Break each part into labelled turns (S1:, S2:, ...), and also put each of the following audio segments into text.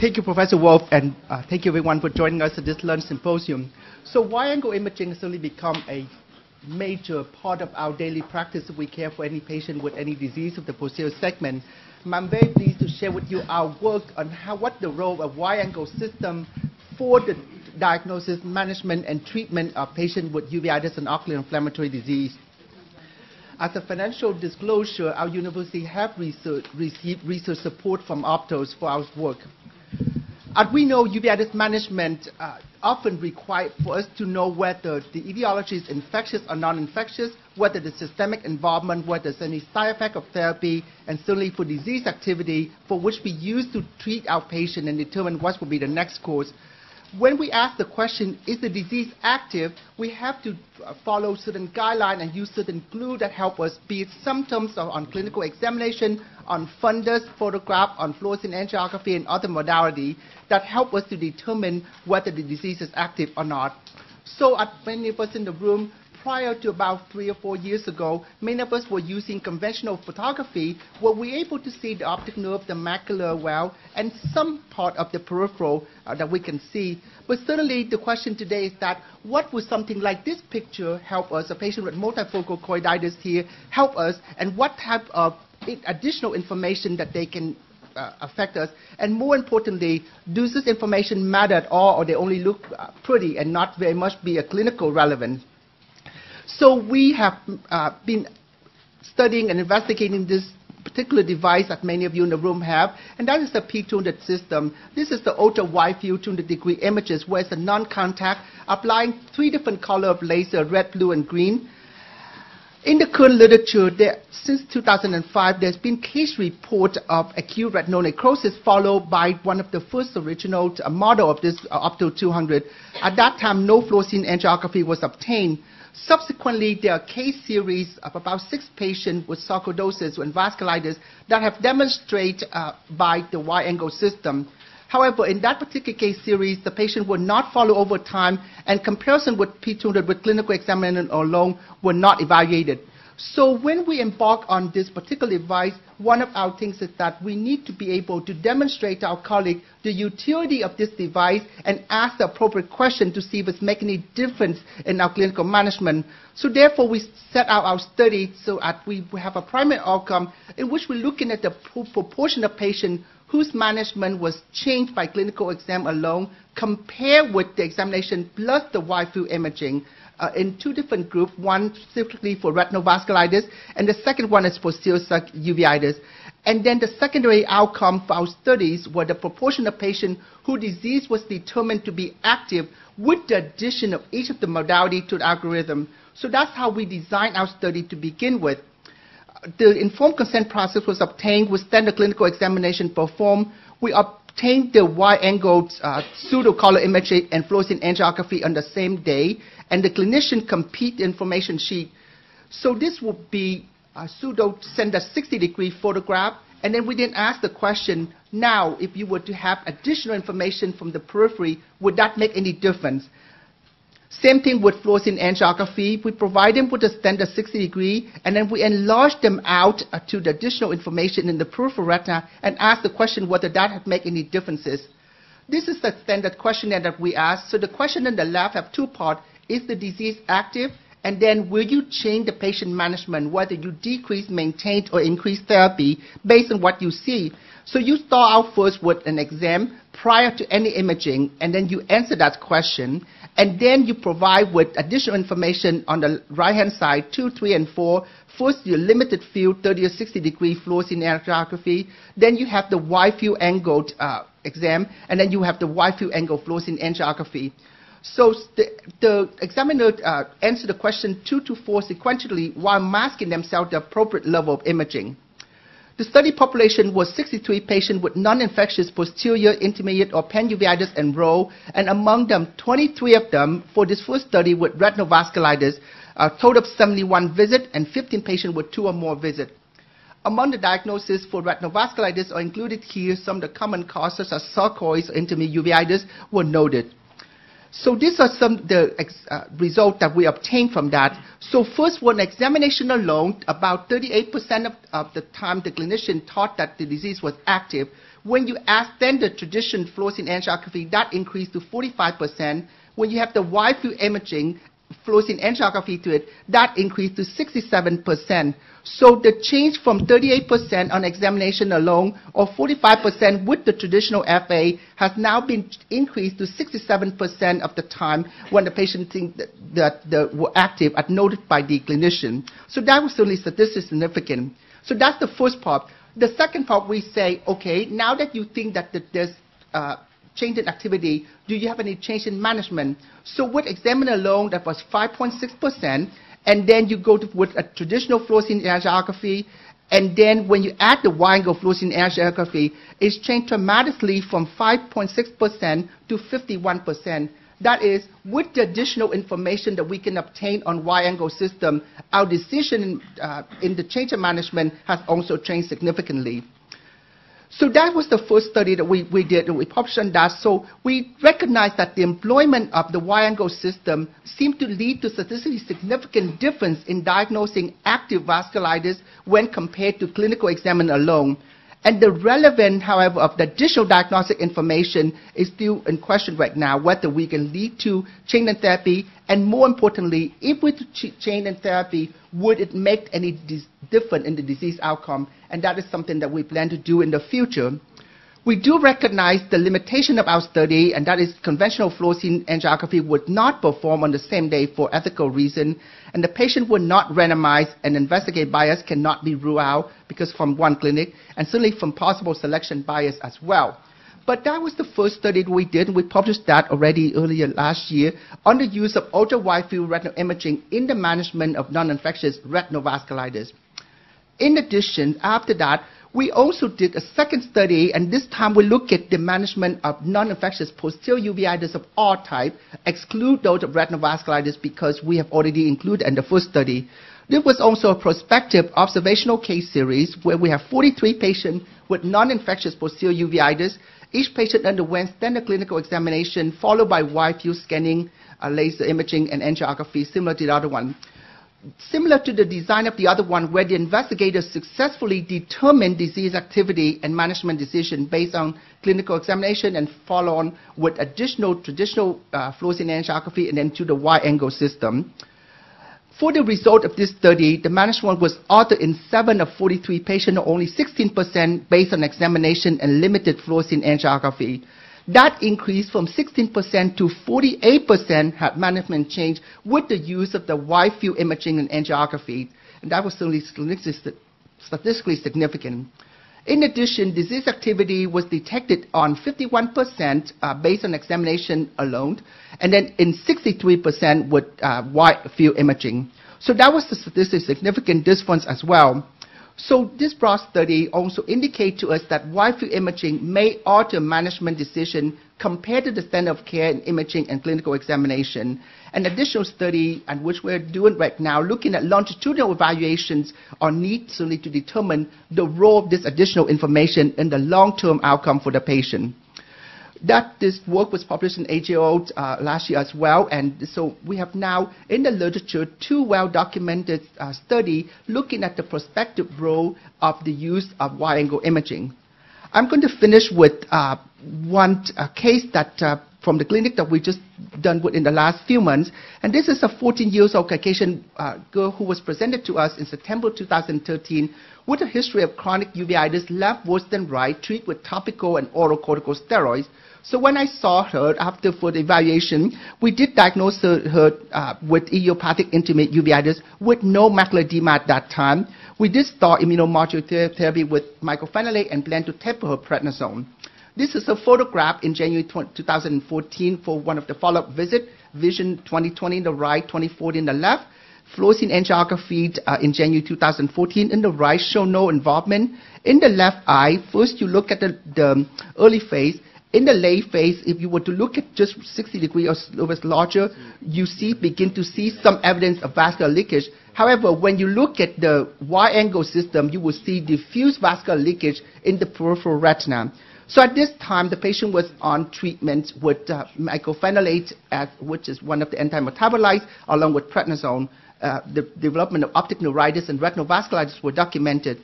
S1: Thank you, Professor Wolf, and uh, thank you everyone for joining us at this lunch symposium. So wide-angle imaging has certainly become a major part of our daily practice if we care for any patient with any disease of the posterior segment. I'm very pleased to share with you our work on how, what the role of wide-angle system for the diagnosis, management, and treatment of patients with uveitis and ocular inflammatory disease. As a financial disclosure, our university have research, received research support from Optos for our work. As we know, uveitis management uh, often requires for us to know whether the etiology is infectious or non-infectious, whether the systemic involvement, whether there's any side effect of therapy, and certainly for disease activity, for which we use to treat our patient and determine what will be the next course. When we ask the question, is the disease active, we have to uh, follow certain guidelines and use certain clues that help us, be it symptoms or on clinical examination, on fundus photograph, on fluorescein angiography, and other modality that help us to determine whether the disease is active or not. So at many of us in the room, prior to about three or four years ago, many of us were using conventional photography where we able to see the optic nerve, the macula well, and some part of the peripheral uh, that we can see. But certainly the question today is that what would something like this picture help us, a patient with multifocal choroiditis here, help us, and what type of additional information that they can uh, affect us? And more importantly, does this information matter at all, or they only look uh, pretty and not very much be a clinical relevant? So we have uh, been studying and investigating this particular device that many of you in the room have, and that is the P200 system. This is the ultra wide field 200 degree images where it's a non-contact, applying three different color of laser, red, blue, and green. In the current literature, there, since 2005, there's been case report of acute retinal necrosis followed by one of the first original uh, model of this uh, Opto 200. At that time, no fluorescein angiography was obtained. Subsequently, there are case series of about six patients with sarcoidosis and vasculitis that have demonstrated uh, by the wide-angle system. However, in that particular case series, the patient would not follow over time, and comparison with P200 with clinical examination alone were not evaluated. So when we embark on this particular device, one of our things is that we need to be able to demonstrate to our colleague the utility of this device and ask the appropriate question to see if it's making any difference in our clinical management. So therefore, we set out our study so that we have a primary outcome in which we're looking at the proportion of patients whose management was changed by clinical exam alone compared with the examination plus the wide field imaging uh, in two different groups, one specifically for retinal vasculitis, and the second one is for celiac uveitis. And then the secondary outcome for our studies were the proportion of patients whose disease was determined to be active with the addition of each of the modality to the algorithm. So that's how we designed our study to begin with. The informed consent process was obtained with standard clinical examination performed. We obtained the wide-angled uh, pseudo-color imaging and fluorescein angiography on the same day, and the clinician complete information sheet. So this would be a pseudo send a 60 degree photograph, and then we then ask the question, now, if you were to have additional information from the periphery, would that make any difference? Same thing with fluorescein angiography. We provide them with a standard 60 degree, and then we enlarge them out uh, to the additional information in the peripheral retina and ask the question whether that would make any differences. This is the standard questionnaire that we ask. So the question in the left have two parts. Is the disease active? And then will you change the patient management, whether you decrease, maintain, or increase therapy based on what you see? So you start out first with an exam prior to any imaging, and then you answer that question, and then you provide with additional information on the right-hand side, 2, 3, and 4. First, your limited field, 30 or 60 degree fluorescein angiography. Then you have the wide field angled uh, exam, and then you have the wide field angle fluorescein angiography. So the, the examiner uh, answered the question two to four sequentially while masking themselves the appropriate level of imaging. The study population was 63 patients with non-infectious posterior, intermediate, or panuveitis enrolled, and among them, 23 of them for this first study with retinovasculitis, a total of 71 visits, and 15 patients with two or more visits. Among the diagnoses for retinovasculitis are included here some of the common causes as sarcoids or intermediate uveitis were noted. So these are some the uh, results that we obtained from that. So first, one examination alone, about 38% of, of, the time the clinician thought that the disease was active, When you add then the traditional fluorescein angiography, that increased to 45%. When you have the wide field imaging, fluorescein angiography to it, that increased to 67%. So the change from 38% on examination alone or 45% with the traditional FA has now been increased to 67% of the time when the patient think that, that the, were active as noted by the clinician. So that was certainly statistically significant. So that's the first part. The second part, we say, okay, now that you think that there's uh, change in activity, do you have any change in management? So with examiner alone, that was 5.6%, and then you go to, with a traditional fluorescein angiography, and then when you add the wide-angle fluorescein angiography, it's changed dramatically from 5.6% to 51%. That is, with the additional information that we can obtain on wide-angle system, our decision uh, in the change of management has also changed significantly. So that was the first study that we, we did, and we published on that. So we recognized that the employment of the wide-angle system seemed to lead to statistically significant difference in diagnosing active vasculitis when compared to clinical examination alone. And the relevance, however, of the additional diagnostic information is still in question right now, whether we can lead to chain link therapy, and more importantly, if we chain link therapy, would it make any difference in the disease outcome? And that is something that we plan to do in the future. We do recognize the limitation of our study, and that is conventional fluorescein angiography would not perform on the same day for ethical reason, and the patient would not randomize, and investigate bias cannot be ruled out because from one clinic, and certainly from possible selection bias as well. But that was the first study we did, and we published that already earlier last year on the use of ultra-wide field retinal imaging in the management of non-infectious retinal vasculitis. In addition, after that, we also did a second study, and this time we look at the management of non-infectious posterior uveitis of all type, exclude those of retinal vasculitis because we have already included in the first study. This was also a prospective observational case series where we have 43 patients with non-infectious posterior uveitis. Each patient underwent standard clinical examination followed by wide field scanning, uh, laser imaging, and angiography, similar to the other one similar to the design of the other one, where the investigators successfully determined disease activity and management decision based on clinical examination and follow on with additional traditional uh, fluorescein angiography and then to the wide-angle system. For the result of this study, the management was altered in 7 of 43 patients, only 16% based on examination and limited fluorescein angiography. That increased from 16% to 48% had management changed with the use of the wide field imaging and angiography. And that was certainly statistically significant. In addition, disease activity was detected on 51% uh, based on examination alone, and then in 63% with uh, wide field imaging. So that was a statistically significant difference as well. So this broad study also indicates to us that wide field imaging may alter management decision compared to the standard of care in imaging and clinical examination. An additional study, and which we're doing right now, looking at longitudinal evaluations are needed to determine the role of this additional information in the long-term outcome for the patient that this work was published in AJO uh, last year as well, and so we have now in the literature two well-documented uh, study looking at the prospective role of the use of wide-angle imaging. I'm going to finish with uh, one uh, case that uh, from the clinic that we just done in the last few months, and this is a 14 years old Caucasian uh, girl who was presented to us in September 2013 with a history of chronic uveitis left worse than right, treated with topical and oral corticosteroids so when I saw her after further evaluation, we did diagnose her, uh, with idiopathic intermediate uveitis with no macular edema at that time. We did start immunomodulatory therapy with mycophenolate and plan to taper her prednisone. This is a photograph in January 2014 for one of the follow-up visit, Vision 2020 in the right, 2040 in the left. Fluorescein angiography uh, in January 2014 in the right show no involvement. In the left eye, first you look at the, the early phase, in the late phase, if you were to look at just 60 degree or was larger, you see begin to see some evidence of vascular leakage. However, when you look at the wide-angle system, you will see diffuse vascular leakage in the peripheral retina. So at this time, the patient was on treatment with uh, mycophenolate, which is one of the anti-metabolites, along with prednisone. Uh, the development of optic neuritis and retinal vasculitis were documented.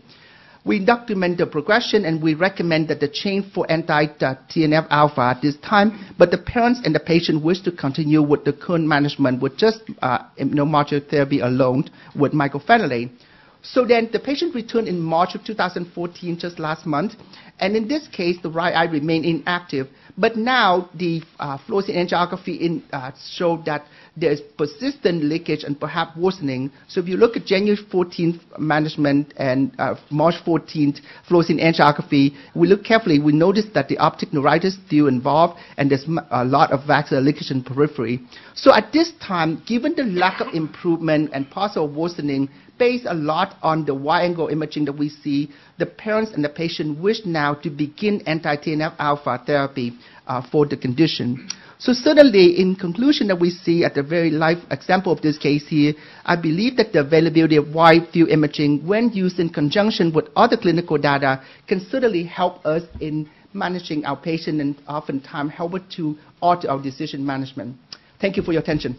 S1: We document the progression and we recommend that the change for anti-TNF alpha at this time, but the parents and the patient wish to continue with the current management with just uh, immunomodulatory therapy alone with mycophenolate. So then the patient returned in March of 2014, just last month, and in this case, the right eye remained inactive. But now the uh, fluorescein angiography in, uh, showed that there is persistent leakage and perhaps worsening. So if you look at January 14th management and uh, March 14th fluorescein angiography, we look carefully, we notice that the optic neuritis is still involved, and there's a lot of vascular leakage in periphery. So at this time, given the lack of improvement and possible worsening, based a lot on the wide-angle imaging that we see, the parents and the patient wish now to begin anti-TNF alpha therapy uh, for the condition. So certainly, in conclusion that we see at the very live example of this case here, I believe that the availability of wide field imaging when used in conjunction with other clinical data can certainly help us in managing our patient and oftentimes help us to alter our decision management. Thank you for your attention.